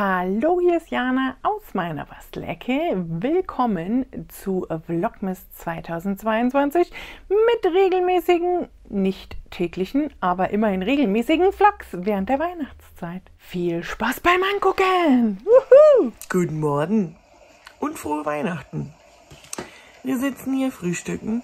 Hallo, hier ist Jana aus meiner Bastelecke. Willkommen zu Vlogmas 2022 mit regelmäßigen, nicht täglichen, aber immerhin regelmäßigen Vlogs während der Weihnachtszeit. Viel Spaß beim Angucken! Wuhu! Guten Morgen und frohe Weihnachten. Wir sitzen hier frühstücken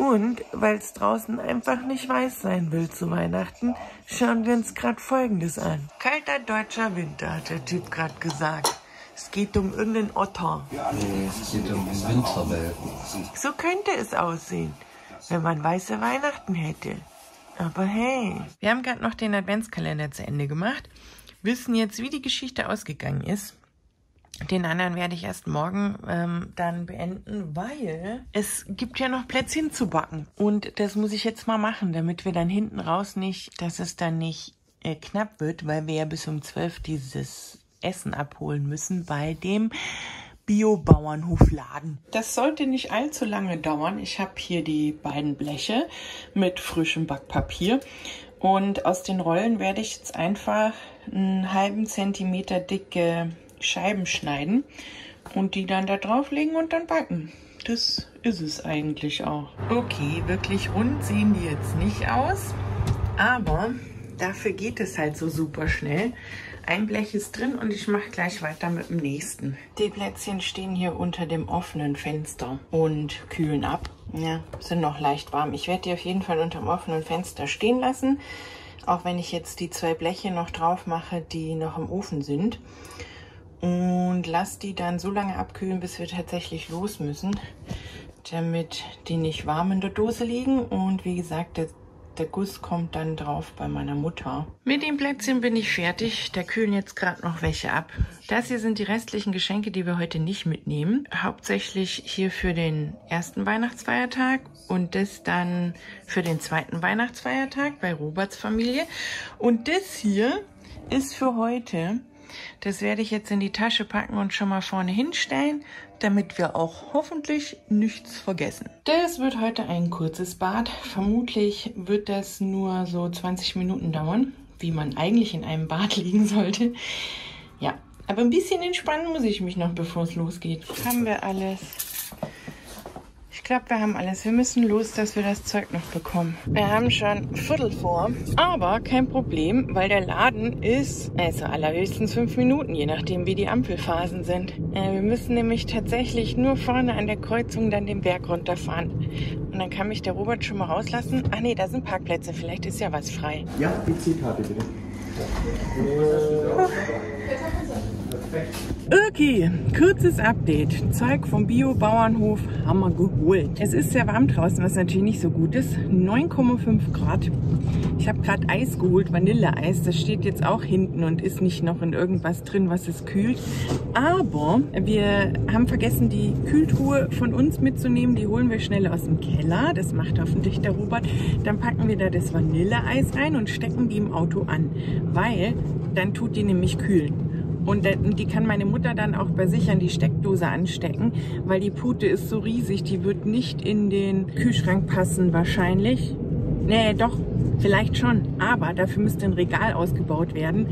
und weil es draußen einfach nicht weiß sein will zu Weihnachten, schauen wir uns gerade Folgendes an. Kalter deutscher Winter, hat der Typ gerade gesagt. Es geht um irgendeinen Otter. Nee, es geht um Winterwelpen. So könnte es aussehen, wenn man weiße Weihnachten hätte. Aber hey. Wir haben gerade noch den Adventskalender zu Ende gemacht, wissen jetzt, wie die Geschichte ausgegangen ist. Den anderen werde ich erst morgen ähm, dann beenden, weil es gibt ja noch Plätzchen zu backen. Und das muss ich jetzt mal machen, damit wir dann hinten raus nicht, dass es dann nicht äh, knapp wird, weil wir ja bis um 12 dieses Essen abholen müssen bei dem Bio-Bauernhofladen. Das sollte nicht allzu lange dauern. Ich habe hier die beiden Bleche mit frischem Backpapier. Und aus den Rollen werde ich jetzt einfach einen halben Zentimeter dicke Scheiben schneiden und die dann da drauflegen und dann backen. Das ist es eigentlich auch. Okay, wirklich rund sehen die jetzt nicht aus, aber dafür geht es halt so super schnell. Ein Blech ist drin und ich mache gleich weiter mit dem nächsten. Die Plätzchen stehen hier unter dem offenen Fenster und kühlen ab. Ja, sind noch leicht warm. Ich werde die auf jeden Fall unter dem offenen Fenster stehen lassen, auch wenn ich jetzt die zwei Bleche noch drauf mache, die noch im Ofen sind und lasse die dann so lange abkühlen, bis wir tatsächlich los müssen, damit die nicht warm in der Dose liegen. Und wie gesagt, der, der Guss kommt dann drauf bei meiner Mutter. Mit den Plätzchen bin ich fertig. Da kühlen jetzt gerade noch welche ab. Das hier sind die restlichen Geschenke, die wir heute nicht mitnehmen. Hauptsächlich hier für den ersten Weihnachtsfeiertag und das dann für den zweiten Weihnachtsfeiertag bei Roberts Familie. Und das hier ist für heute das werde ich jetzt in die Tasche packen und schon mal vorne hinstellen, damit wir auch hoffentlich nichts vergessen. Das wird heute ein kurzes Bad. Vermutlich wird das nur so 20 Minuten dauern, wie man eigentlich in einem Bad liegen sollte. Ja, aber ein bisschen entspannen muss ich mich noch, bevor es losgeht. Haben wir alles glaube, wir haben alles. Wir müssen los, dass wir das Zeug noch bekommen. Wir haben schon Viertel vor, aber kein Problem, weil der Laden ist, also allerhöchstens fünf Minuten, je nachdem wie die Ampelphasen sind. Äh, wir müssen nämlich tatsächlich nur vorne an der Kreuzung dann den Berg runterfahren. Und dann kann mich der Robert schon mal rauslassen. Ach nee, da sind Parkplätze, vielleicht ist ja was frei. Ja, die C-Karte bitte. Okay, kurzes Update. Zeug vom Bio-Bauernhof haben wir geholt. Es ist sehr warm draußen, was natürlich nicht so gut ist. 9,5 Grad. Ich habe gerade Eis geholt, Vanilleeis. Das steht jetzt auch hinten und ist nicht noch in irgendwas drin, was es kühlt. Aber wir haben vergessen, die Kühltruhe von uns mitzunehmen. Die holen wir schnell aus dem Keller. Das macht hoffentlich der Robert. Dann packen wir da das Vanilleeis rein und stecken die im Auto an. Weil dann tut die nämlich kühlen. Und die kann meine Mutter dann auch bei sich an die Steckdose anstecken, weil die Pute ist so riesig, die wird nicht in den Kühlschrank passen wahrscheinlich. Nee, doch, vielleicht schon. Aber dafür müsste ein Regal ausgebaut werden.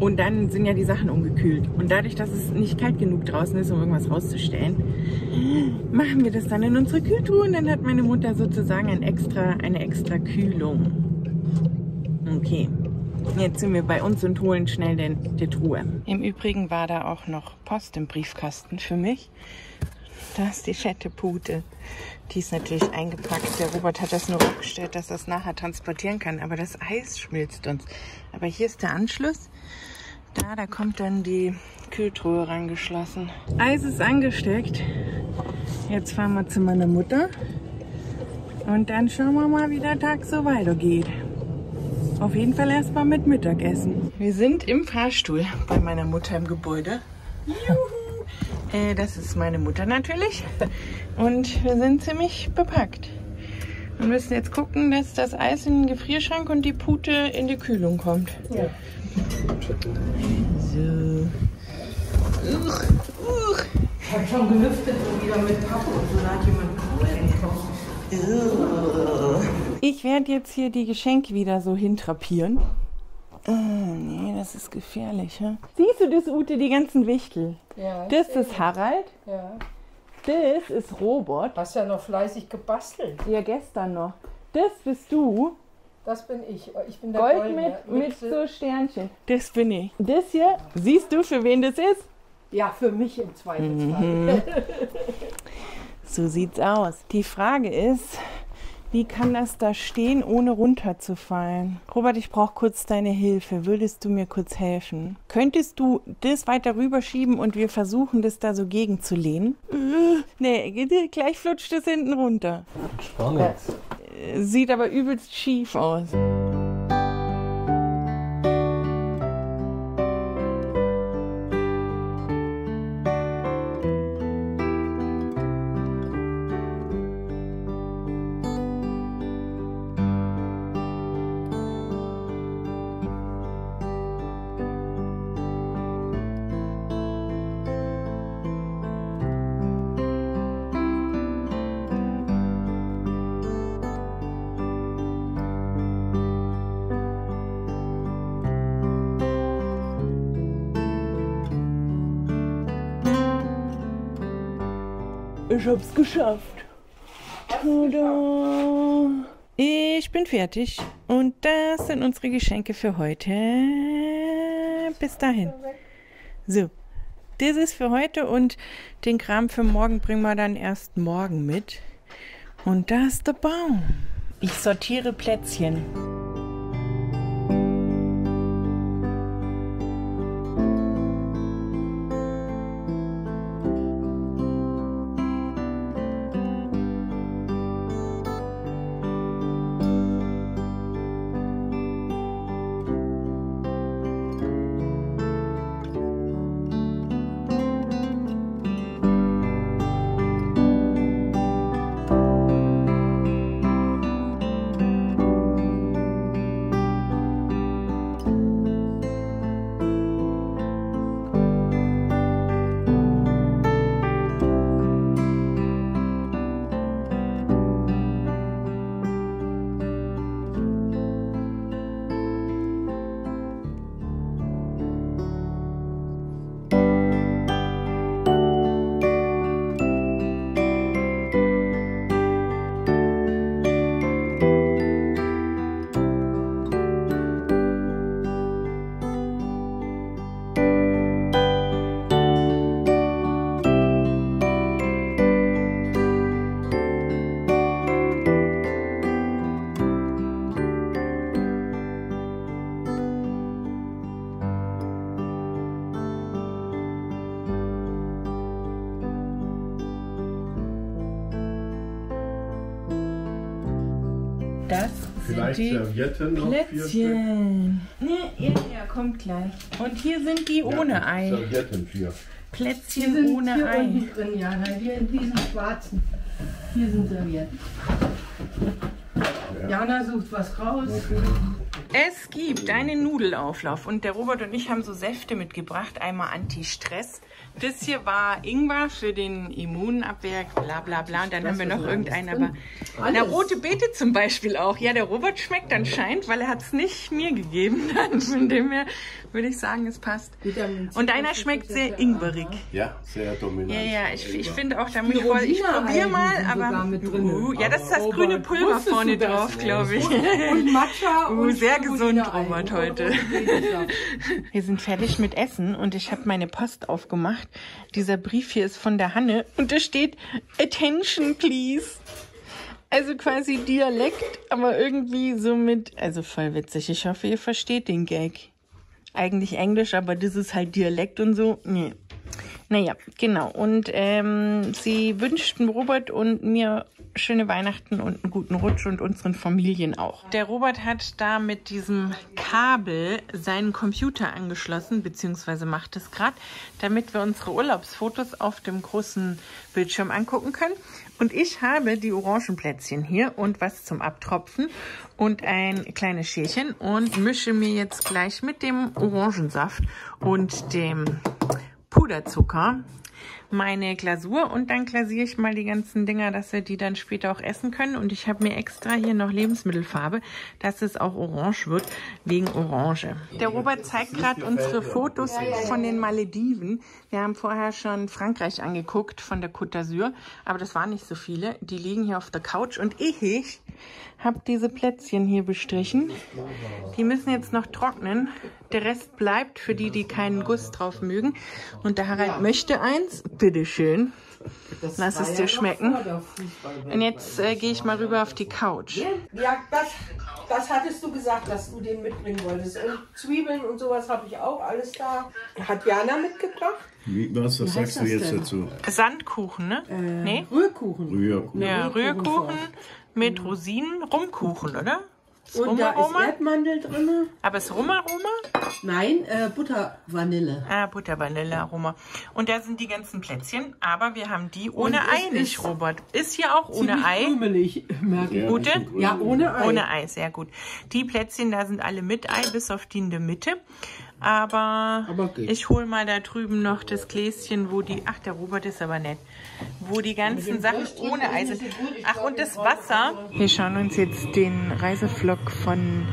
Und dann sind ja die Sachen ungekühlt. Und dadurch, dass es nicht kalt genug draußen ist, um irgendwas rauszustellen, machen wir das dann in unsere Kühltruhe. Und dann hat meine Mutter sozusagen ein extra, eine extra Kühlung. Okay. Jetzt sind wir bei uns und holen schnell den, die Truhe. Im Übrigen war da auch noch Post im Briefkasten für mich. Da ist die fette Pute. Die ist natürlich eingepackt. Der Robert hat das nur aufgestellt, dass das nachher transportieren kann. Aber das Eis schmilzt uns. Aber hier ist der Anschluss. Da, da kommt dann die Kühltruhe rangeschlossen. Eis ist angesteckt. Jetzt fahren wir zu meiner Mutter. Und dann schauen wir mal, wie der Tag so weitergeht. Auf jeden Fall erstmal mit Mittagessen. Wir sind im Fahrstuhl bei meiner Mutter im Gebäude. Juhu. Äh, das ist meine Mutter natürlich. Und wir sind ziemlich bepackt. Wir müssen jetzt gucken, dass das Eis in den Gefrierschrank und die Pute in die Kühlung kommt. Ja. So. Uch, uch. Ich habe schon gelüftet und wieder mit Pappe und so, da hat jemand Kuchen gekocht. Ich werde jetzt hier die Geschenke wieder so hintrapieren. Äh, nee, das ist gefährlich. Hä? Siehst du das, Ute, die ganzen Wichtel? Ja, Das ist Harald, ja. das ist Robert. Hast ja noch fleißig gebastelt. Ja, gestern noch. Das bist du. Das bin ich. Ich bin der Gold Goldene. mit, mit so Sternchen. Das bin ich. Das hier, siehst du, für wen das ist? Ja, für mich im Zweifelsfall. Mhm. So sieht's aus. Die Frage ist, wie kann das da stehen, ohne runterzufallen? Robert, ich brauche kurz deine Hilfe. Würdest du mir kurz helfen? Könntest du das weiter rüberschieben und wir versuchen, das da so gegenzulehnen? Äh, nee, gleich flutscht es hinten runter. Spannend. Äh, Sieht aber übelst schief aus. Ich hab's geschafft. Tada! Ich bin fertig. Und das sind unsere Geschenke für heute. Bis dahin. So, das ist für heute und den Kram für morgen bringen wir dann erst morgen mit. Und da ist der Baum. Ich sortiere Plätzchen. Vielleicht die Servietten noch. Plätzchen. Ne, ja, ja, kommt gleich. Und hier sind die ohne Ei. Servietten vier. Plätzchen sind ohne hier Ei. unten drin, Jana. Hier in diesen schwarzen. Hier sind Servietten. Jana sucht was raus. Es gibt einen Nudelauflauf und der Robert und ich haben so Säfte mitgebracht. Einmal Anti-Stress. Das hier war Ingwer für den Immunabwehr, bla bla bla. Und dann haben wir noch irgendeinen, aber. Na, rote Beete zum Beispiel auch. Ja, der Robert schmeckt anscheinend, weil er hat es nicht mir gegeben. Dann von dem her würde ich sagen, es passt. Und einer das ist schmeckt sehr ja- ingwerig. Ja, sehr dominant. Ja, ja, ich, ich finde auch, da muss ich, voll, ich probiere mal, aber. Uh, ja, das ist das grüne Pulver vorne drauf, glaube ich. Und Matcha Uh, und sehr gesund. Robert, Und heute. Wir sind fertig mit Essen und ich habe meine Post aufgemacht. Dieser Brief hier ist von der Hanne und da steht Attention, please. Also quasi Dialekt, aber irgendwie so mit, also voll witzig. Ich hoffe, ihr versteht den Gag. Eigentlich Englisch, aber das ist halt Dialekt und so. Nee. Naja, genau. Und ähm, sie wünschten Robert und mir schöne Weihnachten und einen guten Rutsch und unseren Familien auch. Der Robert hat da mit diesem Kabel seinen Computer angeschlossen, beziehungsweise macht es gerade, damit wir unsere Urlaubsfotos auf dem großen Bildschirm angucken können. Und ich habe die Orangenplätzchen hier und was zum Abtropfen und ein kleines Schälchen und mische mir jetzt gleich mit dem Orangensaft und dem Puderzucker, meine Glasur und dann glasiere ich mal die ganzen Dinger, dass wir die dann später auch essen können. Und ich habe mir extra hier noch Lebensmittelfarbe, dass es auch orange wird, wegen Orange. Der Robert zeigt gerade unsere Fotos von den Malediven. Wir haben vorher schon Frankreich angeguckt von der Côte d'Azur, aber das waren nicht so viele. Die liegen hier auf der Couch und ich habe diese Plätzchen hier bestrichen. Die müssen jetzt noch trocknen. Der Rest bleibt für die, die keinen Guss drauf mögen. Und der Harald möchte eins. Bitteschön. Lass es dir schmecken. Und jetzt äh, gehe ich mal rüber auf die Couch. Ja, das, das hattest du gesagt, dass du den mitbringen wolltest. Und Zwiebeln und sowas habe ich auch alles da. Hat Jana mitgebracht? Wie, was, was sagst du jetzt dazu? Sandkuchen, ne? nee? Rührkuchen. Rührkuchen. Ja, Rührkuchen mit Rosinen, Rumkuchen, oder? Ist Und da ist? Erdmandel drin. Aber ist Rumaroma? Nein, äh, Buttervanille. Ah, Butter, Vanille, Aroma. Und da sind die ganzen Plätzchen, aber wir haben die ohne Ei nicht, ist Robert. Ist hier auch ohne Ei. krümelig, merke ich. Ja, Gute? Ja, ohne Ei. Ohne Ei, sehr gut. Die Plätzchen, da sind alle mit Ei, bis auf die in der Mitte. Aber, Aber ich hole mal da drüben noch das Gläschen, wo die, ach, der Robert ist aber nett, wo die ganzen Sachen ohne Ei sind. Ach, und das Wasser. Wir schauen uns jetzt den Reisevlog von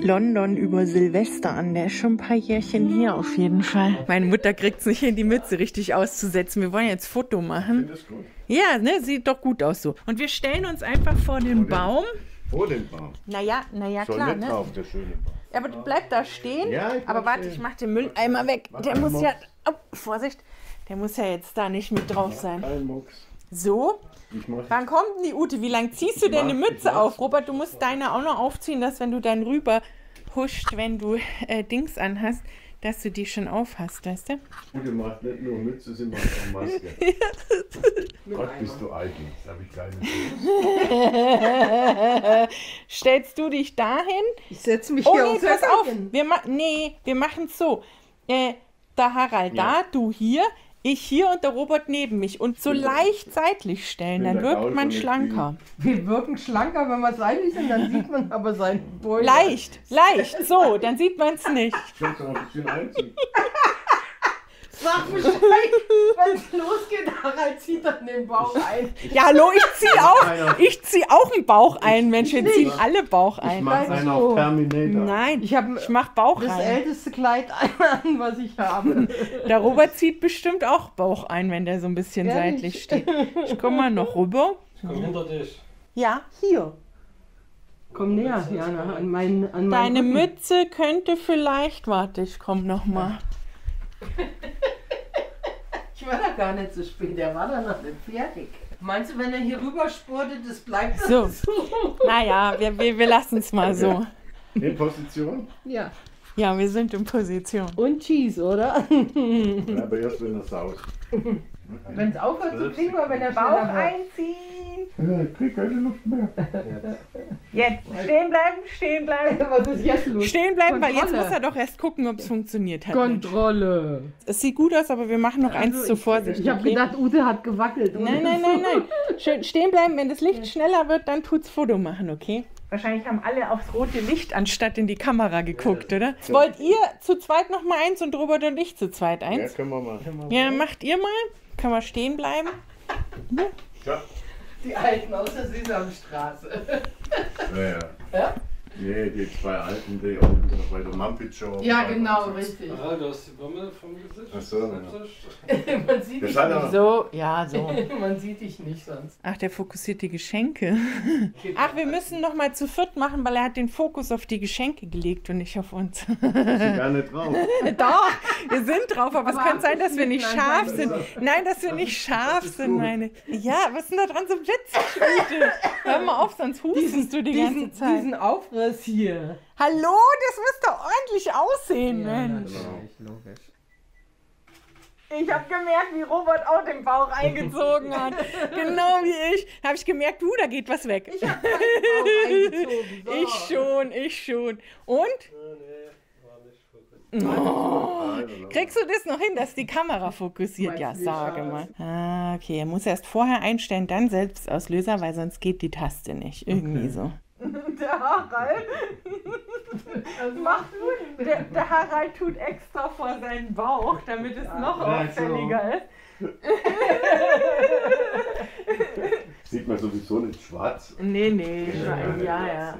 London über Silvester an. Der ist schon ein paar Jährchen hier auf jeden Fall. Meine Mutter kriegt es nicht hin, die Mütze richtig auszusetzen. Wir wollen jetzt Foto machen. Das ist gut. Ja, ne, sieht doch gut aus so. Und wir stellen uns einfach vor den Baum. Vor dem Baum. Naja, naja, Soll klar, nicht ne? drauf, der schöne Baum. Aber du bleib da stehen. Ja, Aber warte, stehen. ich mach den Mülleimer weg. Der muss ja. Oh, Vorsicht. Der muss ja jetzt da nicht mit drauf sein. Kein Mucks. So. Ich mach Wann kommt denn die Ute? Wie lang ziehst du denn ich Mütze auf? Robert, du musst deine auch noch aufziehen, dass wenn du dann rüber huscht, wenn du äh, Dings anhast, dass du die schon aufhast, weißt du? Gute macht nicht nur Mütze, sie macht auch Maske. Gott, bist du alt. Jetzt habe ich keine Stellst du dich dahin? Ich setze mich Oh hier nee, aufs pass auf. Wir ma nee, wir machen es so. Äh, der Harald da, du hier, ich hier und der Robert neben mich. Und so leicht seitlich stellen, dann wirkt man schlanker. Wir wirken schlanker, wenn wir seitlich sind, dann sieht man aber sein Boiler. Leicht, leicht, so, dann sieht man es nicht. Ich muss noch ein bisschen einziehen. Sag Bescheid, wenn es losgeht, Harald zieht dann den Bauch ein. Ja, hallo, ich ziehe auch, ich ziehe auch einen Bauch ein, Mensch, wir ziehen alle Bauch Ich ein. mach einen auf Terminator. Nein, Ich habe ich mach Bauch das rein. älteste Kleid an, was ich habe. Der Robert zieht bestimmt auch Bauch ein, wenn der so ein bisschen Ehrlich? seitlich steht. Ich komme mal noch rüber. Komm hinter dich. Ja, hier. Komm näher, Jana, an meinen an meinen Deine Rücken. Mütze könnte vielleicht, warte, ich komm noch mal. Ich war da gar nicht so spät, der war da noch nicht fertig. Meinst du, wenn er hier rüber spurtet, das bleibt So. Naja, wir, wir, wir lassen es mal so. In Position? Ja. Ja, wir sind in Position. Und Cheese, oder? Aber erst wenn er saust. Wenn es aufhört zu klingen, oder wenn der Bauch einziehen. Ja, ich krieg keine Luft mehr. Jetzt stehen bleiben, stehen bleiben. Was ist jetzt los? Stehen bleiben, weil jetzt Kontrolle. muss er doch erst gucken, ob es funktioniert hat. Kontrolle. Es sieht gut aus, aber wir machen noch eins zur Vorsicht. Ich habe okay? gedacht, Ute hat gewackelt. Nein, nein, nein, nein. Schön stehen bleiben, wenn das Licht schneller wird, dann tut's Foto machen, okay? Wahrscheinlich haben alle aufs rote Licht anstatt in die Kamera geguckt, oder? Wollt ihr zu zweit noch mal eins und Robert und ich zu zweit Ja, eins? können wir machen. Ja, macht ihr mal. Können wir stehen bleiben? Ja. Die Alten aus der Sesamstraße. Ja, ja. Ja? Nee, die zwei Alten, die unten bei der Mumpet Show. Ja, genau, richtig. Ah, du hast die Bombe vom Gesicht. Ach so, ja. Man sieht, dich er. So, ja, so. nicht. Man sieht dich nicht sonst. Ach, der fokussiert die Geschenke. Ach, wir müssen noch mal zu viert machen, weil er hat den Fokus auf die Geschenke gelegt und nicht auf uns. Sie gar nicht drauf. Doch, wir sind drauf, aber, es Aber kann sein, dass wir nicht scharf sind. Nein, dass wir nicht scharf sind, meine. Ja, was ist denn da dran so witzig? Hör mal auf, sonst hustest du die ganze Diesen, Zeit. diesen Aufriss hier. Hallo, das muss doch ordentlich aussehen, Mensch. logisch. Ich habe gemerkt, wie Robert auch den Bauch eingezogen hat. Genau wie ich. Habe ich gemerkt, du, da geht was weg. Ich habe Bauch eingezogen. So. Ich schon, ich schon. Und? Also, Kriegst du das noch hin, dass die Kamera fokussiert? Ja, sage mal. Ah, okay. Er muss erst vorher einstellen, dann Selbstauslöser, weil sonst geht die Taste nicht. Irgendwie so. Der Harald. Macht der, der Harald tut extra vor seinen Bauch, damit es noch auffälliger ist. Sieht man sowieso nicht schwarz. Nee, nee, ja, ja, ja.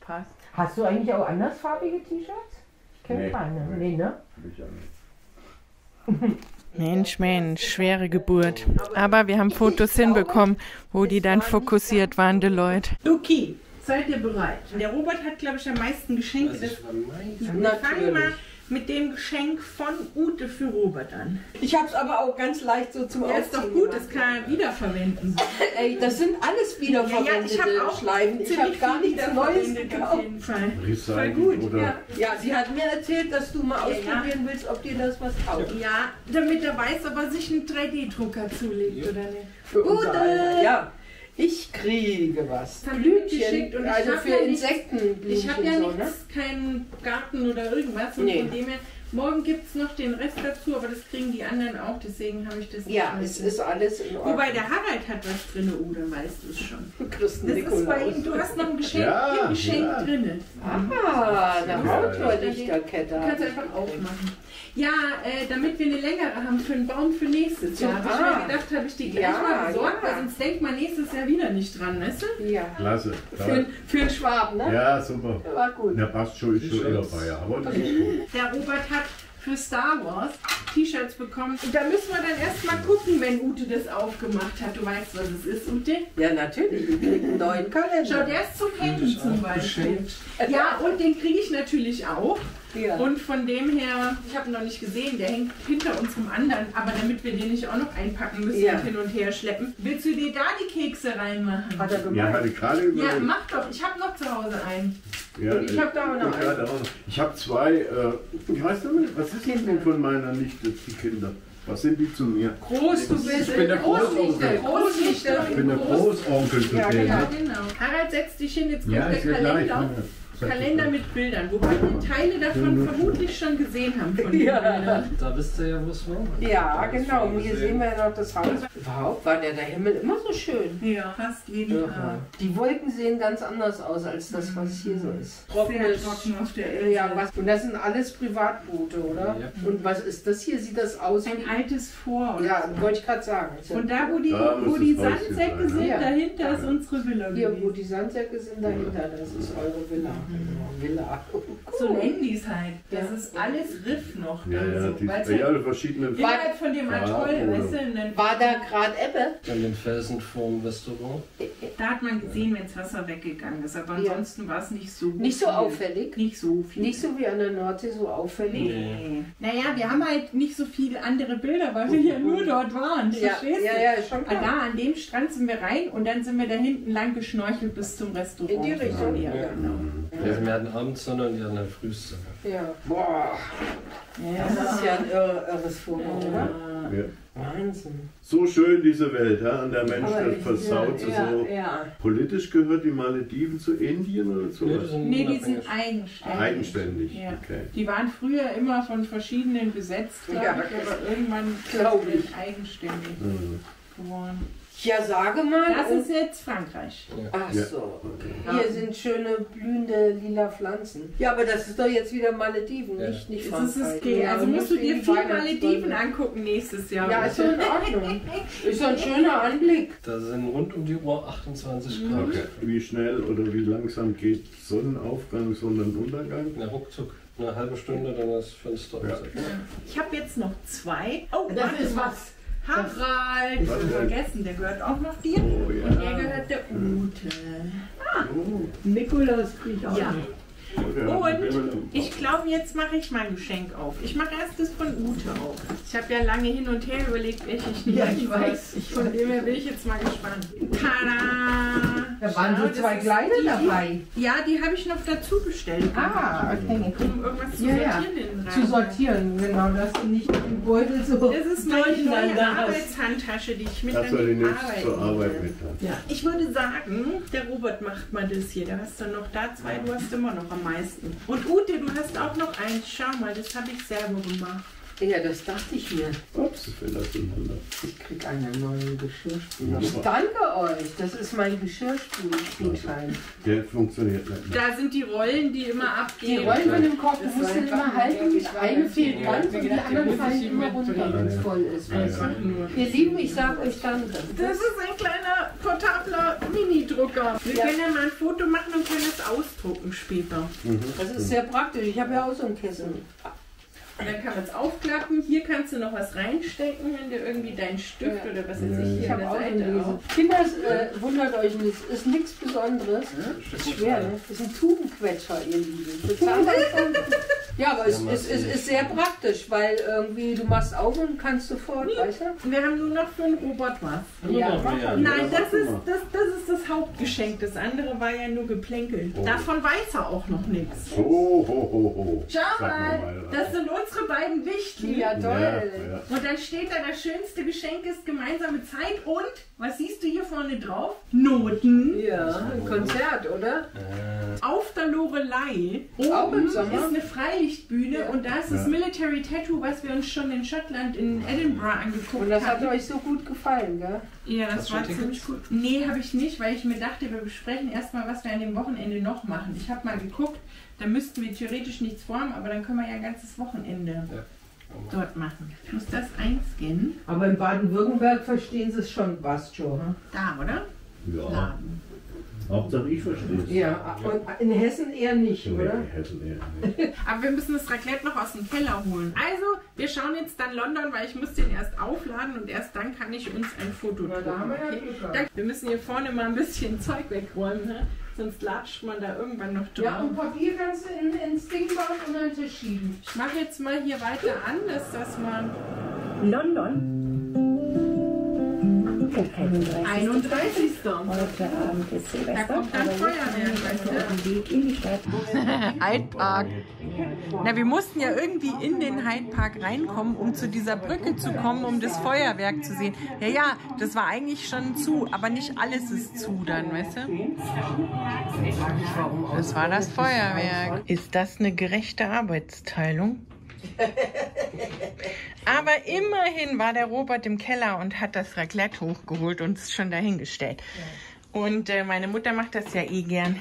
Passt. Hast du eigentlich auch andersfarbige T-Shirts? Ich kenne Nee. keine. Nee, ne? Ja nicht. Mensch, Mensch, schwere Geburt. Aber wir haben Fotos hinbekommen, wo die dann fokussiert waren, die Leute. Okay, seid ihr bereit? Der Robert hat, glaube ich, am meisten Geschenke. Das, wir fangen mal mit dem Geschenk von Ute für Robert an. Ich habe es aber auch ganz leicht so zum Ja, ist doch gut, das kann er wiederverwenden. Ey, das sind alles wiederverwendete ich habe auch Schleifen. Ich habe ziemlich gar nichts Neues wiederverwendet, Auf gekauft. jeden Fall. Recycling gut, oder Ja, ja, sie hat mir erzählt, dass du mal Ja, ja. ausprobieren willst, ob dir das was taugt. Ja, damit er weiß, ob er sich einen 3D-Drucker zulegt oder nicht. Für Alter. Ja, ich kriege was. Die geschickt und ich also für ja Insekten. Ich habe ja so, nichts, ne? keinen Garten oder irgendwas. Und Nee. von dem her, morgen gibt es noch den Rest dazu, aber das kriegen die anderen auch, deswegen habe ich das Ja, nicht es ist alles in Ordnung. Wobei der Harald hat was drin, oder weißt du es schon? Christen Das ist bei Nikolaus. ihm, du hast noch ein Geschenk Ja, im Geschenk ja. drin. Ah, eine Ja, Outdoor-Lichterkette. Du kannst einfach aufmachen. Ja, äh, damit wir eine längere haben für einen Baum für nächstes Jahr. Habe ich mir gedacht, habe ich die gleich Ja, mal besorgt, ja. weil sonst denkt man nächstes Jahr wieder nicht dran, weißt du? Ja. Klasse. Für, für einen Schwaben, ne? Ja, super. War gut. Der passt schon, ist schon eher bei, aber das ist gut. Der Robert hat für Star Wars T-Shirts bekommen. Und da müssen wir dann erstmal gucken, wenn Ute das aufgemacht hat. Du weißt, was es ist, Ute? Ja, natürlich. Ich kriege einen neuen Kalender. Schau, der ist zu kennen zum Beispiel. Ja, und den kriege ich natürlich auch. Ja. Und von dem her, ich habe ihn noch nicht gesehen, der hängt hinter unserem anderen. Aber damit wir den nicht auch noch einpacken müssen Ja. und hin und her schleppen, willst du dir da die Kekse reinmachen? Hat er Ja, gemacht? hatte gerade Ja, überlegt. mach doch. Ich habe noch zu Hause einen. Ja, Ich hab da auch noch noch. Ich habe zwei, äh, ich weiß nicht, was ist das denn von meiner Nichte, die Kinder? Was sind die zu mir? Groß, du bist Ich bin der Großnichte. Großnichte. Ich bin der Großonkel zu Ja, denen. Ja, ne? genau. Harald, setz dich hin, jetzt kommt Ja, der ja gleich. Kalender. Mit Bildern, wobei wir Teile davon vermutlich schon gesehen haben von Ja. Bildern. Da wisst ihr ja, wo es war. Ja, genau. schon Hier sehen wir ja noch das Haus. Überhaupt war der, der Himmel immer so schön. Ja, fast jeden Tag. Die Wolken sehen ganz anders aus als das, was hier so ist. Sehr trocken auf der Insel. Ja, was, und das sind alles Privatboote, oder? Ja. Und was ist das hier? Sieht das aus Ein wie... altes Vor. Ja, wollte ich gerade sagen. Ja- Und da, wo die, Da wo die Sandsäcke sein, sind, ne? Ja. dahinter ist unsere Villa Hier, wo die Sandsäcke sind dahinter, das ist eure Villa. Villa. So nennen die es halt. Das Ja. ist alles Riff noch. Ja, ja, also, die, weil's ja, halt die verschiedenen. innerhalb von dem Atoll, weißt du, War da gerade Ebbe? An den Felsen vorm Restaurant. da hat man gesehen, wenn das Wasser weggegangen ist. Aber Ja. ansonsten war es nicht so Nicht so viel. auffällig? Nicht so viel. Nicht so wie an der Nordsee, so auffällig? Nee. Naja, wir haben halt nicht so viele andere Bilder, weil wir ja nur dort waren. Ja, Verstehst du? ja, ja, ist schon klar. Da an dem Strand sind wir rein und dann sind wir da hinten lang geschnorchelt bis zum Restaurant. In die Richtung? Ja, genau. Ja, wir hatten Abendsonne und die hatten halt. Ja. Boah, das ist ja ein irre, irres Foto, oder? Ja. Wahnsinn. So schön diese Welt, ja? und der Mensch, der versaut ja, so. Ja, Politisch gehört die Malediven zu Indien oder zu Nee, was? Nee, die sind eigenständig. Eigenständig, Ja. okay. Die waren früher immer von verschiedenen besetzt, glaube Ja, ich, aber irgendwann glaub sind ich. sie eigenständig Mhm. geworden. Ja, sage mal. Das ist jetzt Frankreich. Ach Ja. so. Hier sind schöne blühende lila Pflanzen. Ja, aber das ist doch jetzt wieder Malediven, Ja. nicht, nicht Das ist Frankreich. okay. Ja, Also musst du dir viel. Malediven angucken nächstes Jahr. Ja, ist so in Ordnung. Ist so ein schöner Anblick. Da sind rund um die Uhr 28 Grad. Okay. Wie schnell oder wie langsam geht Sonnenaufgang, Sonnenuntergang? Na, ruckzuck. Eine halbe Stunde, dann ist das Fenster Ja. Ich habe jetzt noch zwei. Oh, Das ist was. Harald, ich vergessen, der gehört auch noch dir. Oh, ja. Und der gehört der Ute. Oh, Nikolaus kriegt auch. Ja. okay. Und ich glaube, jetzt mache ich mein Geschenk auf. Ich mache erst das von Ute auf. Ich habe ja lange hin und her überlegt, welche ich nehme. Ja, ich weiß. Ich von dem her bin ich jetzt mal gespannt. Tada! Da waren Schau, so zwei kleine die- dabei. Ja, die habe ich noch dazu bestellt. Ah, okay. Um irgendwas zu Ja, ja. sortieren in den Zu sortieren, genau, dass du nicht im Beutel so. Das ist meine neue. Arbeitshandtasche, die ich mit Das an die Arbeit zur Arbeit mit haben. Ich würde sagen, der Robert macht mal das hier. Da hast du noch da zwei, du hast immer noch am meisten. Und Ute, du hast auch noch eins. Schau mal, das habe ich selber gemacht. Ja, das dachte ich mir. Ups, das fällt auseinander. Ich krieg eine neue Geschirrspüler. Ja. Ich danke euch. Das ist mein Geschirrspülgutschein. Der funktioniert nicht mehr. Da sind die Rollen, die immer Die abgehen. Rollen von dem Korb, du musst den immer halten. Eine fehlt ganz und die anderen fallen immer runter, wenn es voll ist. weißt du? Ihr Lieben, ich sag euch danke. Das ist ein kleiner portabler Mini-Drucker. Wir Ja. können ja mal ein Foto machen und können es ausdrucken später. Das ist sehr praktisch. Ich habe ja auch so einen Kessel. Und dann kann man es aufklappen. Hier kannst du noch was reinstecken, wenn du irgendwie deinen Stift oder was weiß ich Ich hier habe an auch der Seite auf. Kinder, äh, wundert euch nicht, es ist nichts Besonderes. ist schwer, ne? Das ist ein Tubenquetscher, ihr Lieben. Total ja, aber es, es, es ist sehr praktisch, weil irgendwie du machst auf und kannst sofort, weißt du? Wir haben nur noch für einen Robot was. Ja, mehr. Nein, Ja, das ist das, das ist das Hauptgeschenk. Das andere war ja nur geplänkelt. Oh. Davon weiß er auch noch nichts. So, ho, ho, ho. Schau mal, das sind unsere beiden Wichtel. Ja, Ja, toll. ja. Und dann steht da, das schönste Geschenk ist gemeinsame Zeit und, was siehst du hier vorne drauf? Noten. Ja, ein Konzert, oder? Auf der Lorelei Auch im oben Sommer? ist eine Freilichtbühne und da ist das Ja. Military Tattoo, was wir uns schon in Schottland, in Edinburgh angeguckt Und das hat haben. euch so gut gefallen, gell? Ja, das war ziemlich gut. Nee, habe ich nicht, weil ich mir dachte, wir besprechen erstmal, was wir an dem Wochenende noch machen. Ich habe mal geguckt, da müssten wir theoretisch nichts vorhaben, aber dann können wir ja ein ganzes Wochenende dort machen. Ich muss das einscannen. Aber in Baden-Württemberg verstehen sie es schon, was, Joe. Hm? Da, oder? Ja, Laden. Hauptsache ich verstehe es. Ja, und in Hessen eher nicht, Nee, oder? Hessen eher nicht. Aber wir müssen das Raclette noch aus dem Keller holen. Also, wir schauen jetzt dann London, weil ich muss den erst aufladen und erst dann kann ich uns ein Foto ja Okay? Wir müssen hier vorne mal ein bisschen Zeug wegräumen, ne? Sonst latscht man da irgendwann noch drauf. Ja, und Papier kannst du in, ins Ding bauen und an den Tisch schieben. Ich mache jetzt mal hier weiter an, dass das mal London. Der 31. 31. Heute Abend ist Silvester. Da kommt dann Feuerwerk, weißt du? auf dem Weg in die Stadt. Hyde Park. Na, wir mussten ja irgendwie in den Hyde Park reinkommen, um zu dieser Brücke zu kommen, um das Feuerwerk zu sehen. Ja, ja, das war eigentlich schon zu, aber nicht alles ist zu dann, weißt du? Das war das Feuerwerk. Ist das eine gerechte Arbeitsteilung? Aber immerhin war der Robert im Keller und hat das Raclette hochgeholt und es schon dahingestellt. Und äh, meine Mutter macht das ja eh gern.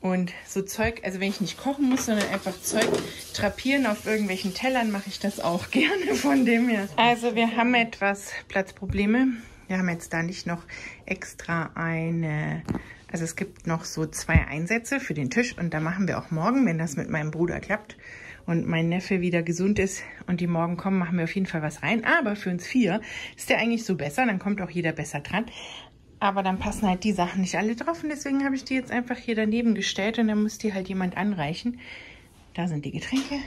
Und so Zeug, also wenn ich nicht kochen muss, sondern einfach Zeug trapieren auf irgendwelchen Tellern, mache ich das auch gerne von dem her. Also wir haben etwas Platzprobleme. Wir haben jetzt da nicht noch extra eine, also es gibt noch so zwei Einsätze für den Tisch und da machen wir auch morgen, wenn das mit meinem Bruder klappt und mein Neffe wieder gesund ist und die morgen kommen, machen wir auf jeden Fall was rein. Aber für uns vier ist der eigentlich so besser, dann kommt auch jeder besser dran. Aber dann passen halt die Sachen nicht alle drauf und deswegen habe ich die jetzt einfach hier daneben gestellt und dann muss die halt jemand anreichen. Da sind die Getränke.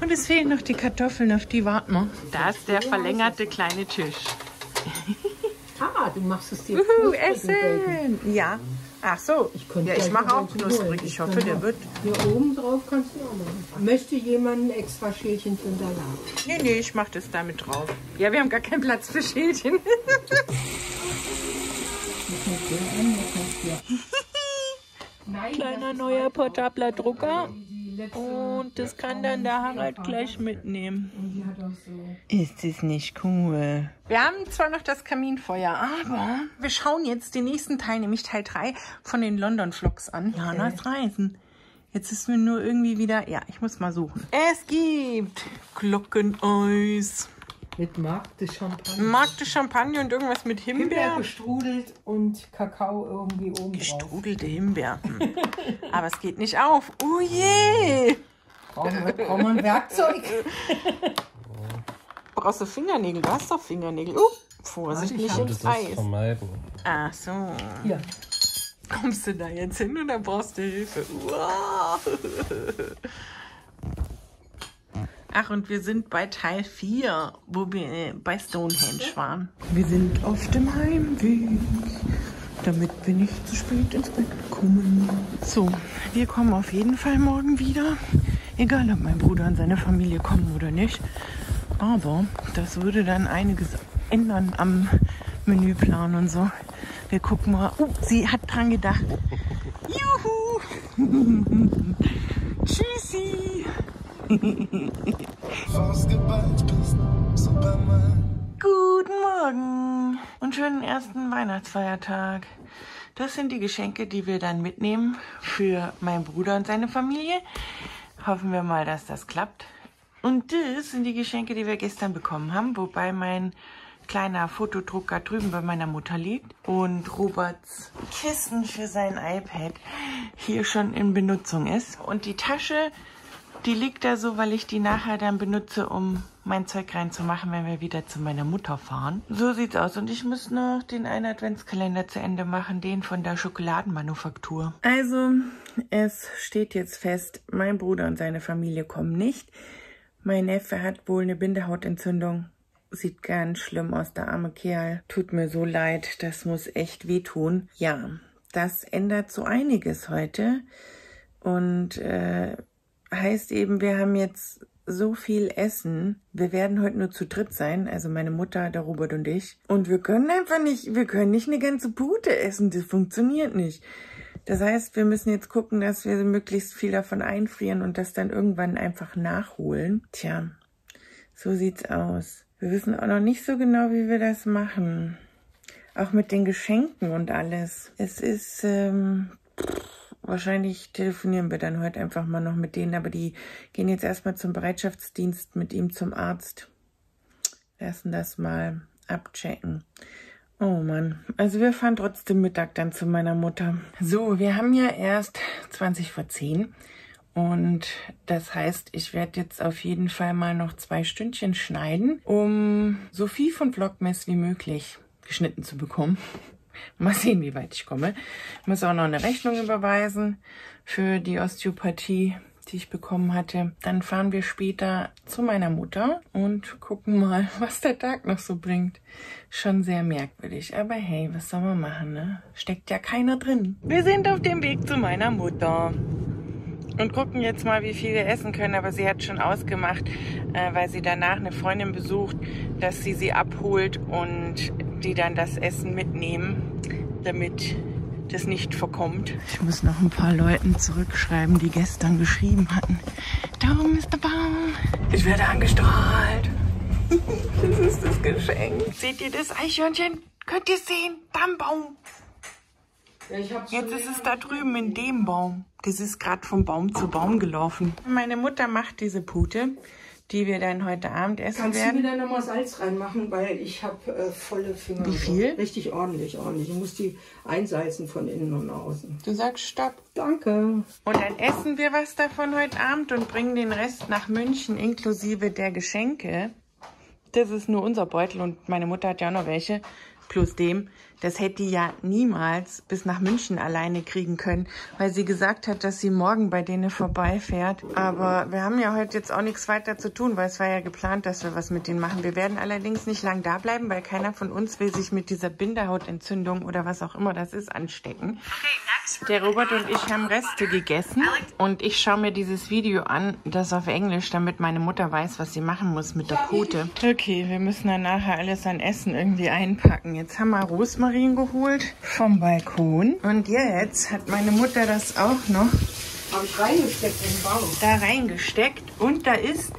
Und es fehlen noch die Kartoffeln, auf die warten wir. Da ist der verlängerte kleine Tisch. Ah, du machst es dir Uhu, knusprig im Bacon. Essen! Ja. Ach so. könnte Ja, ich mache auch knusprig. Ich hoffe, der wird. Hier oben drauf kannst du auch machen. Möchte jemand ein extra Schälchen für den Salat? Nee, nee, ich mache das damit drauf. Ja, wir haben gar keinen Platz für Schälchen. Kleiner neuer portabler Drucker. Und das kann dann der Harald gleich mitnehmen. Ist das nicht cool? Wir haben zwar noch das Kaminfeuer, aber wir schauen jetzt den nächsten Teil, nämlich Teil 3 von den London Vlogs an. Janas Reisen. Jetzt ist mir nur irgendwie wieder, ja, ich muss mal suchen. Es gibt Glockeneis, Mit Marc de Champagne. Mark de Champagne und irgendwas mit Himbeer Himbeer. gestrudelt und Kakao irgendwie oben drauf. Gestrudelte Himbeer. Hm. Aber es geht nicht auf. Oh je! Brauchen wir, brauchen wir ein Werkzeug? Brauchst du Fingernägel? Du hast doch Fingernägel. Uh, Vorsicht, Ich nicht ins das Eis. vermeiden. Ach so. Hier. Kommst du da jetzt hin oder brauchst du Hilfe? Uah. Ach, und wir sind bei Teil 4, wo wir äh, bei Stonehenge waren. Wir sind auf dem Heimweg, damit wir nicht zu spät ins Bett kommen. So, wir kommen auf jeden Fall morgen wieder. Egal, ob mein Bruder und seine Familie kommen oder nicht. Aber das würde dann einiges ändern am Menüplan und so. Wir gucken mal. Oh, sie hat dran gedacht. Juhu! Guten Morgen und schönen ersten Weihnachtsfeiertag. Das sind die Geschenke, die wir dann mitnehmen für meinen Bruder und seine Familie. Hoffen wir mal, dass das klappt. Und das sind die Geschenke, die wir gestern bekommen haben, wobei mein kleiner Fotodrucker drüben bei meiner Mutter liegt und Roberts Kissen für sein iPad hier schon in Benutzung ist. Und die Tasche, die liegt da so, weil ich die nachher dann benutze, um mein Zeug reinzumachen, wenn wir wieder zu meiner Mutter fahren. So sieht's aus. Und ich muss noch den einen Adventskalender zu Ende machen, den von der Schokoladenmanufaktur. Also, es steht jetzt fest, mein Bruder und seine Familie kommen nicht. Mein Neffe hat wohl eine Bindehautentzündung. Sieht ganz schlimm aus, der arme Kerl. Tut mir so leid, das muss echt wehtun. Ja, das ändert so einiges heute. Und äh, heißt eben, wir haben jetzt so viel Essen. Wir werden heute nur zu dritt sein, also meine Mutter, der Robert und ich. Und wir können einfach nicht, wir können nicht eine ganze Pute essen. Das funktioniert nicht. Das heißt, wir müssen jetzt gucken, dass wir möglichst viel davon einfrieren und das dann irgendwann einfach nachholen. Tja, so sieht's aus. Wir wissen auch noch nicht so genau, wie wir das machen. Auch mit den Geschenken und alles. Es ist, ähm, wahrscheinlich telefonieren wir dann heute einfach mal noch mit denen, aber die gehen jetzt erstmal zum Bereitschaftsdienst mit ihm zum Arzt. Lassen das mal abchecken. Oh Mann, also wir fahren trotzdem Mittag dann zu meiner Mutter. So, wir haben ja erst 20 vor 10 und das heißt, ich werde jetzt auf jeden Fall mal noch zwei Stündchen schneiden, um so viel von Vlogmas wie möglich geschnitten zu bekommen. Mal sehen, wie weit ich komme. Ich muss auch noch eine Rechnung überweisen für die Osteopathie, die ich bekommen hatte. Dann fahren wir später zu meiner Mutter und gucken mal, was der Tag noch so bringt. Schon sehr merkwürdig. Aber hey, was soll man machen, ne? Steckt ja keiner drin. Wir sind auf dem Weg zu meiner Mutter und gucken jetzt mal, wie viel wir essen können. Aber sie hat schon ausgemacht, äh, weil sie danach eine Freundin besucht, dass sie sie abholt und die dann das Essen mitnehmen, damit das nicht verkommt. Ich muss noch ein paar Leuten zurückschreiben, die gestern geschrieben hatten. Darum ist der Baum. Ich werde angestrahlt. das ist das Geschenk. Seht ihr das Eichhörnchen? Könnt ihr sehen? Da am Baum. Jetzt ist es da drüben in dem Baum. Das ist gerade vom Baum zu Baum gelaufen. Meine Mutter macht diese Pute, die wir dann heute Abend essen Kannst du werden. wieder nochmal Salz reinmachen, weil ich habe äh, volle Finger. Wie viel? Richtig ordentlich, ordentlich. Ich muss die einsalzen von innen und außen. Du sagst Stopp. Danke. Und dann essen wir was davon heute Abend und bringen den Rest nach München inklusive der Geschenke. Das ist nur unser Beutel und meine Mutter hat ja auch noch welche. Plus dem, das hätte die ja niemals bis nach München alleine kriegen können, weil sie gesagt hat, dass sie morgen bei denen vorbeifährt. Aber wir haben ja heute jetzt auch nichts weiter zu tun, weil es war ja geplant, dass wir was mit denen machen. Wir werden allerdings nicht lang da bleiben, weil keiner von uns will sich mit dieser Bindehautentzündung oder was auch immer das ist anstecken. Der Robert und ich haben Reste gegessen und ich schaue mir dieses Video an, das auf Englisch, damit meine Mutter weiß, was sie machen muss mit der Pute. Okay, wir müssen dann nachher alles an Essen irgendwie einpacken. Jetzt haben wir Rosmarin geholt vom Balkon und jetzt hat meine Mutter das auch noch Habe ich reingesteckt in den Baum. da reingesteckt und da ist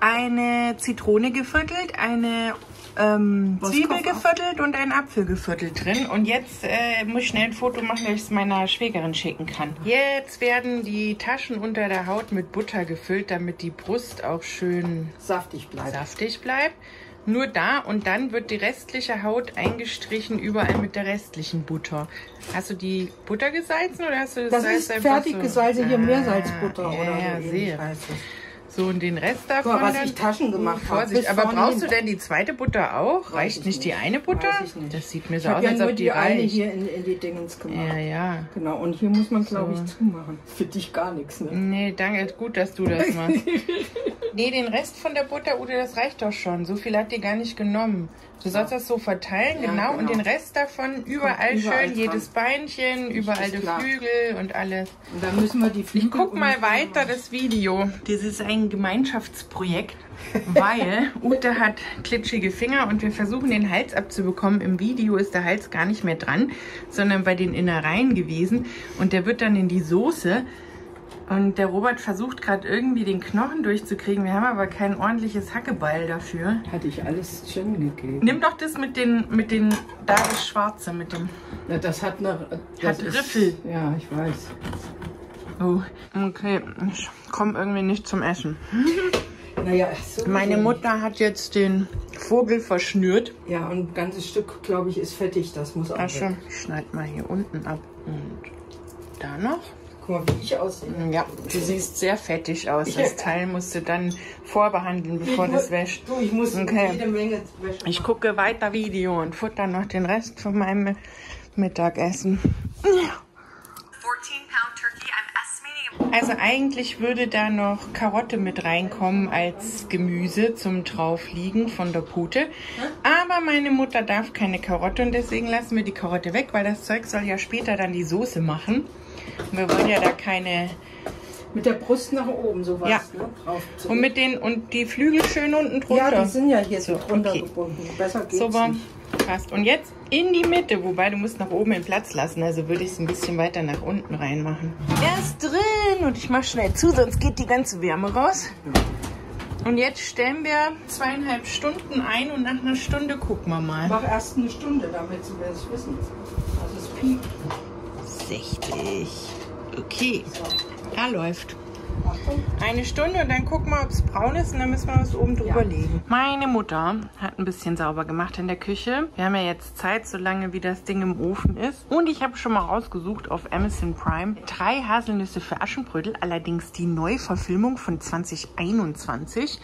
eine Zitrone geviertelt, eine ähm, Zwiebel geviertelt und ein Apfel geviertelt drin. Und jetzt äh, muss ich schnell ein Foto machen, dass ich es meiner Schwägerin schicken kann. Jetzt werden die Taschen unter der Haut mit Butter gefüllt, damit die Brust auch schön Saftig bleibt. saftig bleibt. Nur da und dann wird die restliche Haut eingestrichen, überall mit der restlichen Butter. Hast du die Butter gesalzen oder hast du Das Salz ist einfach fertig so? gesalzen, hier Ah, Meersalzbutter ja, oder ja, sehe. So, und den Rest davon mal, was dann... ich Taschen gemacht habe. Vorsicht, aber brauchst du denn die zweite Butter auch? Reicht ich nicht die nicht. eine Butter? Ich nicht. Das sieht mir Ich so habe aus, ja als nur ob die die eine reicht. hier in, in die Dingens gemacht. Ja, ja. Genau, und hier muss man, glaube So. ich, zumachen. Für dich gar nichts, ne? Nee, danke, gut, dass du das machst. nee, den Rest von der Butter, Ute, das reicht doch schon. So viel hat die gar nicht genommen. Du sollst das so verteilen, Ja, genau, und genau. den Rest davon überall, überall schön, dran. jedes Beinchen, überall die. Flügel und alles. Und dann müssen wir die Flügel... Ich guck mal weiter das Video. Das ist ein Gemeinschaftsprojekt, weil Ute hat klitschige Finger und wir versuchen den Hals abzubekommen. Im Video ist der Hals gar nicht mehr dran, sondern bei den Innereien gewesen und der wird dann in die Soße Und der Robert versucht gerade irgendwie den Knochen durchzukriegen. Wir haben aber kein ordentliches Hackebeil dafür. Hatte ich alles schon gegeben. Nimm doch das mit den, mit den, da das Schwarze, mit dem, Ja, das hat eine. Das Hat Riffel. Ja, ich weiß. oh, okay, ich komme irgendwie nicht zum Essen. Naja, so Meine Mutter hat jetzt den Vogel verschnürt. Ja, und ein ganzes Stück, glaube ich, ist fettig. Das muss auch. Ach schon, ich schneide mal hier unten ab. Und da noch. Guck mal, wie ich aussehe. Ja, du siehst sehr fettig aus. Ja. Das Teil musst du dann vorbehandeln, bevor Ich das wäscht. Du, ich muss Okay. jede Menge Wäsche Ich gucke weiter Video und futter noch den Rest von meinem Mittagessen. 14 pound turkey. I'm estimating Also eigentlich würde da noch Karotte mit reinkommen als Gemüse zum draufliegen von der Pute. Aber meine Mutter darf keine Karotte und deswegen lassen wir die Karotte weg, weil das Zeug soll ja später dann die Soße machen. Wir wollen ja da keine Mit der Brust nach oben, sowas. Ja. Ne, drauf zu- und mit den und die Flügel schön unten drunter. ja, die sind ja hier so drunter okay. gebunden. Besser geht's Super, nicht. passt. Und jetzt in die Mitte, wobei du musst nach oben den Platz lassen, also würde ich es ein bisschen weiter nach unten reinmachen. Er ist drin und ich mache schnell zu, sonst geht die ganze Wärme raus. Und jetzt stellen wir zweieinhalb Stunden ein und nach einer Stunde gucken wir mal. Mach erst eine Stunde, damit sie es wissen. Also es piept. 60. Okay, er läuft. Eine Stunde und dann gucken wir, ob es braun ist und dann müssen wir was oben drüber Ja. legen. Meine Mutter hat ein bisschen sauber gemacht in der Küche. Wir haben ja jetzt Zeit, solange wie das Ding im Ofen ist. Und ich habe schon mal rausgesucht auf Amazon Prime drei Haselnüsse für Aschenbrödel, allerdings die Neuverfilmung von 2021.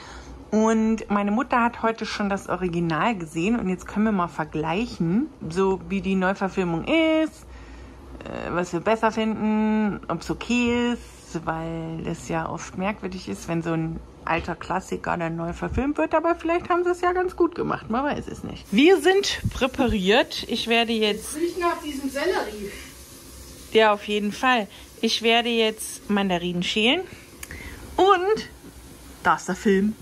Und meine Mutter hat heute schon das Original gesehen und jetzt können wir mal vergleichen, so wie die Neuverfilmung ist, was wir besser finden, ob es okay ist, weil es ja oft merkwürdig ist, wenn so ein alter Klassiker dann neu verfilmt wird, aber vielleicht haben sie es ja ganz gut gemacht, man weiß es nicht. Wir sind präpariert. Ich werde jetzt, Riecht nach diesem Sellerie. ja auf jeden Fall, ich werde jetzt Mandarinen schälen und da ist der Film.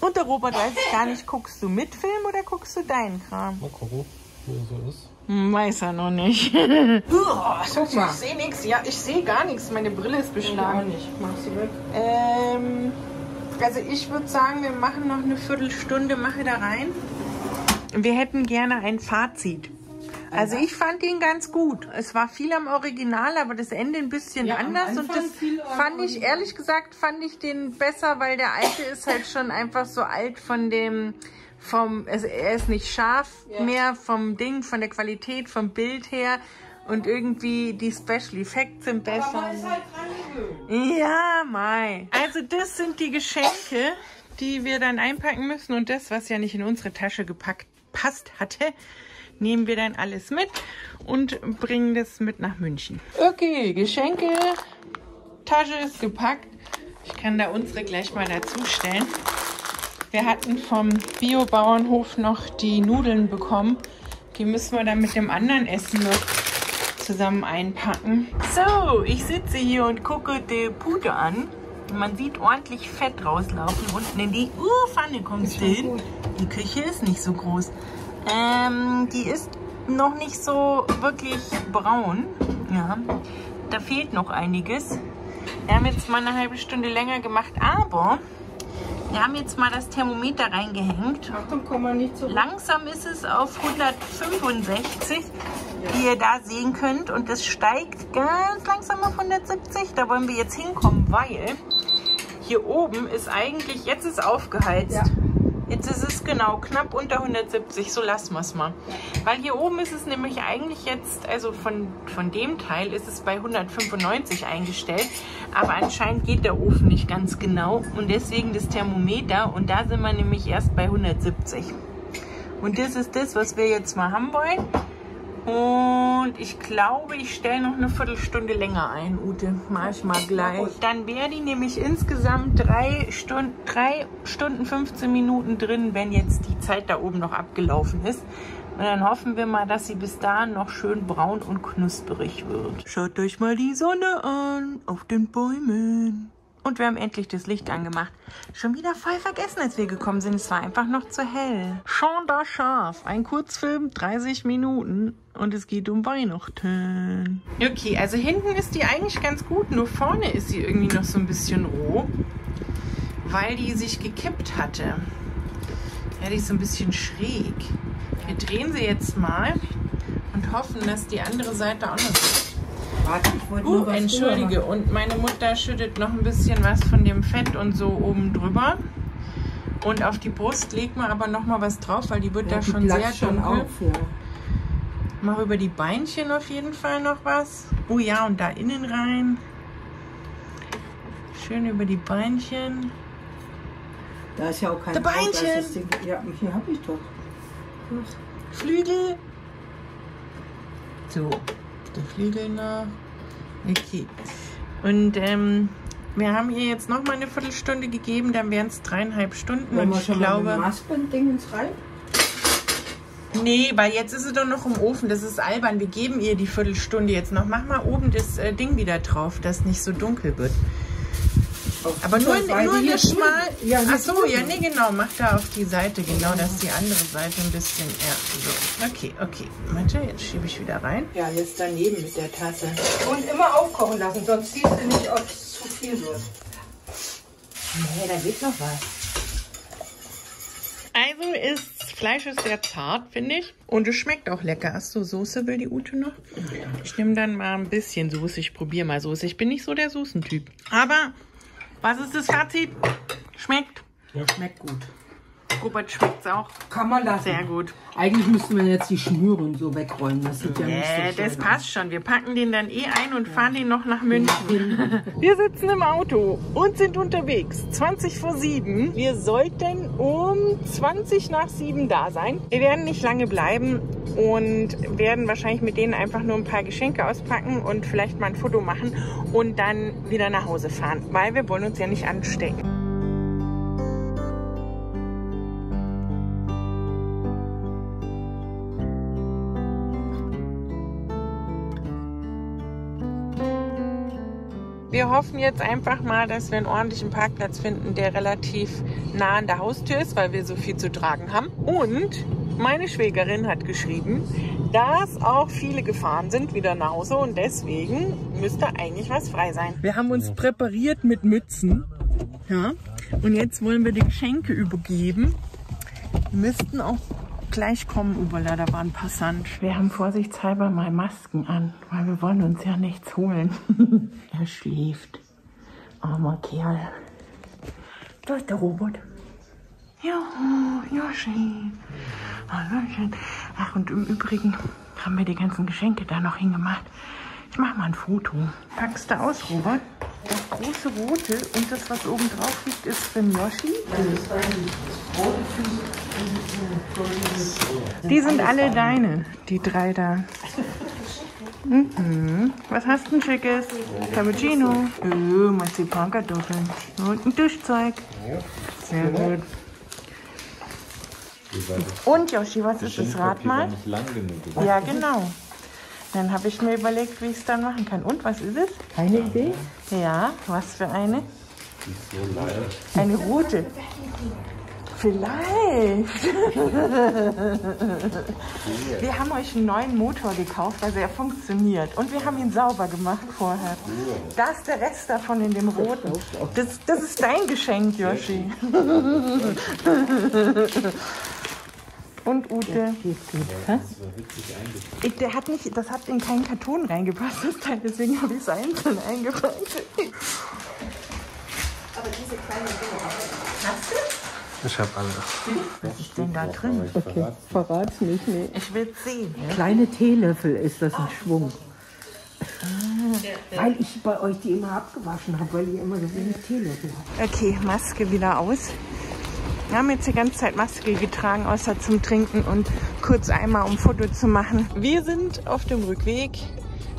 Und der Robert weiß ich gar nicht, guckst du mit Film oder guckst du deinen Kram? Mal gucken, wie er so ist. Hm, Weiß er noch nicht. Uah, Guck mal. ich sehe nichts. Ja, ich sehe gar nichts. Meine Brille ist Auch beschlagen. nicht. Machst du weg. Ähm, also ich würde sagen, wir machen noch eine Viertelstunde, mache da rein. Wir hätten gerne ein Fazit. Also ich fand ihn ganz gut. Es war viel am Original, aber das Ende ein bisschen Ja, anders. Und das fand ich, ehrlich gesagt, fand ich den besser, weil der alte ist halt schon einfach so alt von dem, vom, es, er ist nicht scharf Ja. mehr vom Ding, von der Qualität, vom Bild her. Und irgendwie die Special Effects sind besser. Aber man ist halt dran. Ja, Mai. Also das sind die Geschenke, die wir dann einpacken müssen. Und das, was ja nicht in unsere Tasche gepackt passt hatte, nehmen wir dann alles mit und bringen das mit nach München. Okay, Geschenke. Tasche ist gepackt. Ich kann da unsere gleich mal dazustellen. Wir hatten vom Biobauernhof noch die Nudeln bekommen. Die müssen wir dann mit dem anderen Essen noch zusammen einpacken. So, ich sitze hier und gucke die Pute an. Man sieht ordentlich Fett rauslaufen. Unten in die uh, Pfanne kommst du hin. Die Küche ist nicht so groß. Ähm, die ist noch nicht so wirklich braun. Ja, da fehlt noch einiges. Wir haben jetzt mal eine halbe Stunde länger gemacht, aber wir haben jetzt mal das Thermometer reingehängt. Achtung, komm mal nicht so. Langsam ist es auf 165, wie ihr da sehen könnt. Und es steigt ganz langsam auf 170. Da wollen wir jetzt hinkommen, weil hier oben ist eigentlich, jetzt ist aufgeheizt. Ja. Jetzt ist es genau knapp unter 170, so lassen wir es mal. Weil hier oben ist es nämlich eigentlich jetzt, also von, von dem Teil ist es bei 195 eingestellt. Aber anscheinend geht der Ofen nicht ganz genau und deswegen das Thermometer und da sind wir nämlich erst bei 170. Und das ist das, was wir jetzt mal haben wollen. Und ich glaube, ich stelle noch eine Viertelstunde länger ein, Ute. Mach ich mal gleich. Dann wäre die nämlich insgesamt drei Stunden, drei Stunden 15 Minuten drin, wenn jetzt die Zeit da oben noch abgelaufen ist. Und dann hoffen wir mal, dass sie bis dahin noch schön braun und knusperig wird. Schaut euch mal die Sonne an auf den Bäumen. Und wir haben endlich das Licht angemacht. Schon wieder voll vergessen, als wir gekommen sind. Es war einfach noch zu hell. Schon da scharf. Ein Kurzfilm, 30 Minuten. Und es geht um Weihnachten. Okay, also hinten ist die eigentlich ganz gut. Nur vorne ist sie irgendwie noch so ein bisschen roh. Weil die sich gekippt hatte. Ja, die ist so ein bisschen schräg. Wir drehen sie jetzt mal und hoffen, dass die andere Seite auch noch Warte, ich wollte Uh, entschuldige. Und meine Mutter schüttet noch ein bisschen was von dem Fett und so oben drüber. Und auf die Brust legt man aber noch mal was drauf, weil die wird Ja, da die schon sehr schon dunkel. auf, ja. Mach über die Beinchen auf jeden Fall noch was. Oh ja, und da innen rein. Schön über die Beinchen. Da ist ja auch kein Die Haut, da Beinchen. Ding- Ja, hier habe ich doch. Flügel. So, der Flügel noch. Okay. Und ähm, wir haben ihr jetzt noch mal eine Viertelstunde gegeben, dann wären es dreieinhalb Stunden. Wollen Und ich glaube, mit Masken-Dingens rein? nee, weil jetzt ist sie doch noch im Ofen. Das ist albern. Wir geben ihr die Viertelstunde jetzt noch. Mach mal oben das äh, Ding wieder drauf, dass nicht so dunkel wird. Aber nur, nur eine hier schmal. ja, Ach so, ja, nee, genau. Mach da auf die Seite, genau, dass die andere Seite ein bisschen. Ja, so. Okay, okay. Warte, jetzt schiebe ich wieder rein. Ja, jetzt daneben mit der Tasse. Und immer aufkochen lassen, sonst siehst du nicht, ob es zu viel wird. Nee, da geht noch was. Also ist Fleisch ist sehr zart, finde ich. Und es schmeckt auch lecker. Hast du Soße, will die Ute noch? Ich nehme dann mal ein bisschen Soße. Ich probiere mal Soße. Ich bin nicht so der Soßentyp. Aber was ist das Fazit? Schmeckt? Schmeckt gut. Robert schmeckt's auch. Kann man lassen. Sehr gut. Eigentlich müssten wir jetzt die Schnüren so wegräumen. Das sieht ja nicht Äh, so das passt schon. Wir packen den dann eh ein und fahren den noch nach München. Wir sitzen im Auto und sind unterwegs. 20 vor 7. Wir sollten um 20 nach 7 da sein. Wir werden nicht lange bleiben und werden wahrscheinlich mit denen einfach nur ein paar Geschenke auspacken und vielleicht mal ein Foto machen und dann wieder nach Hause fahren, weil wir wollen uns ja nicht anstecken. Wir hoffen jetzt einfach mal, dass wir einen ordentlichen Parkplatz finden, der relativ nah an der Haustür ist, weil wir so viel zu tragen haben. Und meine Schwägerin hat geschrieben, dass auch viele gefahren sind wieder nach Hause und deswegen müsste eigentlich was frei sein. Wir haben uns präpariert mit Mützen. Ja. Und jetzt wollen wir die Geschenke übergeben. Die müssten auch gleich kommen, Ubala, da war ein Passant. Wir haben vorsichtshalber mal Masken an, weil wir wollen uns ja nichts holen. er schläft. Armer Kerl. Da ist der Robot. Ja, Joshi. Hallöchen. Ach, und im Übrigen haben wir die ganzen Geschenke da noch hingemacht. Ich mach mal ein Foto. Packst du aus, Robert? Das große rote und das, was oben drauf liegt, ist für Yoshi. Die sind alle deine, die drei da. Mhm. Was hast du denn Schickes? Cappuccino. Oh, Marzipankartoffeln. Und ein Duschzeug. Sehr gut. Und Yoshi, was ist das? Rat mal. nicht lang genug. Ja, genau. Dann habe ich mir überlegt, wie ich es dann machen kann. Und was ist es? Keine Idee? Ja, was für eine? Eine rote. Vielleicht. Wir haben euch einen neuen Motor gekauft, also er funktioniert. Und wir haben ihn sauber gemacht vorher. Da ist der Rest davon in dem roten. Das, das ist dein Geschenk, Yoshi. Und Ute. Ich, der hat nicht, das hat in keinen Karton reingepasst, das Teil, deswegen habe ich es einzeln eingepackt. Ich habe alle. Was ist denn da drin? Okay, verrat's nicht. Nee. Ich will es sehen. Ja? Kleine Teelöffel ist das ein Schwung. Weil ich bei euch die immer abgewaschen habe, weil ihr immer so wenig Teelöffel habt. Okay, Maske wieder aus. Wir haben jetzt die ganze Zeit Maske getragen, außer zum Trinken und kurz einmal, um ein Foto zu machen. Wir sind auf dem Rückweg.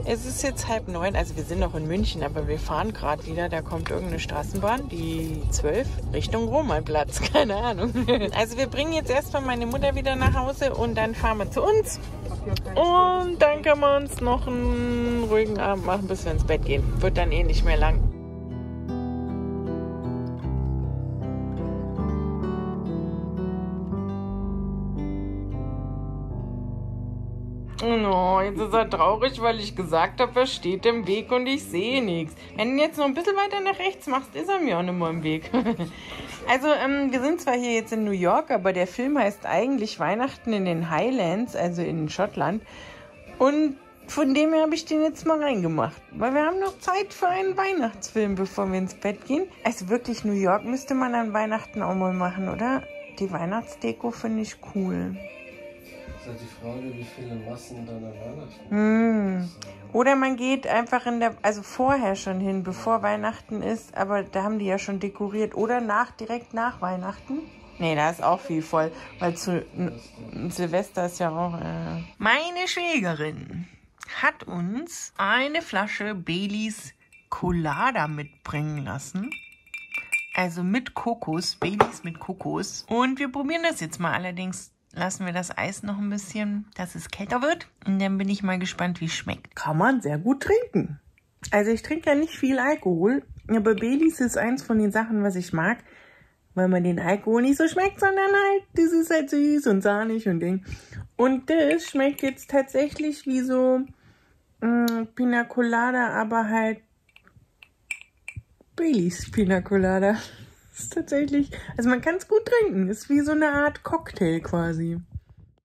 Es ist jetzt halb neun, also wir sind noch in München, aber wir fahren gerade wieder. Da kommt irgendeine Straßenbahn, die 12, Richtung Romanplatz, keine Ahnung. Also wir bringen jetzt erstmal meine Mutter wieder nach Hause und dann fahren wir zu uns. Und dann können wir uns noch einen ruhigen Abend machen, bis wir ins Bett gehen. Wird dann eh nicht mehr lang. Oh, jetzt ist er traurig, weil ich gesagt habe, er steht im Weg und ich sehe nichts. Wenn du jetzt noch ein bisschen weiter nach rechts machst, ist er mir auch nicht mehr im Weg. also, ähm, wir sind zwar hier jetzt in New York, aber der Film heißt eigentlich Weihnachten in den Highlands, also in Schottland. Und von dem her habe ich den jetzt mal reingemacht. Weil wir haben noch Zeit für einen Weihnachtsfilm, bevor wir ins Bett gehen. Also wirklich, New York müsste man an Weihnachten auch mal machen, oder? Die Weihnachtsdeko finde ich cool. Ist halt die Frage, wie viele Massen dann an Weihnachten. Hm. Oder man geht einfach in der, also vorher schon hin, bevor Weihnachten ist, aber da haben die ja schon dekoriert. Oder nach, direkt nach Weihnachten. Nee, da ist auch viel voll, weil zu Silvester ist ja auch. Äh. Meine Schwägerin hat uns eine Flasche Baileys Colada mitbringen lassen. Also mit Kokos, Baileys mit Kokos. Und wir probieren das jetzt mal. Allerdings lassen wir das Eis noch ein bisschen, dass es kälter wird. Und dann bin ich mal gespannt, wie es schmeckt. Kann man sehr gut trinken. Also ich trinke ja nicht viel Alkohol, aber Baileys ist eins von den Sachen, was ich mag, weil man den Alkohol nicht so schmeckt, sondern halt, das ist halt süß und sahnig und Ding. Und das schmeckt jetzt tatsächlich wie so mh, Pina Colada, aber halt Baileys Pina Colada. Ist tatsächlich, also man kann es gut trinken. Ist wie so eine Art Cocktail quasi.